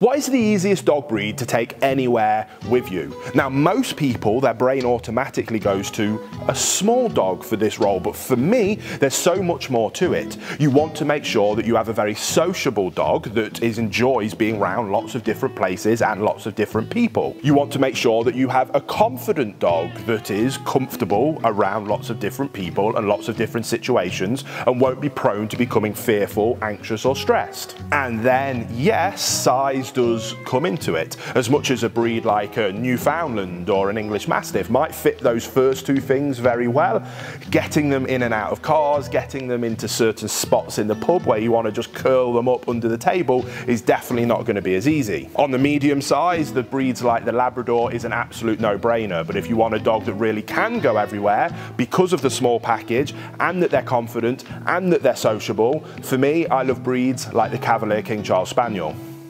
What is the easiest dog breed to take anywhere with you? Now, most people, their brain automatically goes to a small dog for this role, but for me, there's so much more to it. You want to make sure that you have a very sociable dog that is, enjoys being around lots of different places and lots of different people. You want to make sure that you have a confident dog that is comfortable around lots of different people and lots of different situations and won't be prone to becoming fearful, anxious, or stressed. And then, yes, size size does come into it. As much as a breed like a Newfoundland or an English Mastiff might fit those first two things very well, getting them in and out of cars, getting them into certain spots in the pub where you want to just curl them up under the table is definitely not going to be as easy. On the medium size, the breeds like the Labrador is an absolute no-brainer, but if you want a dog that really can go everywhere because of the small package and that they're confident and that they're sociable, for me, I love breeds like the Cavalier King Charles Spaniel.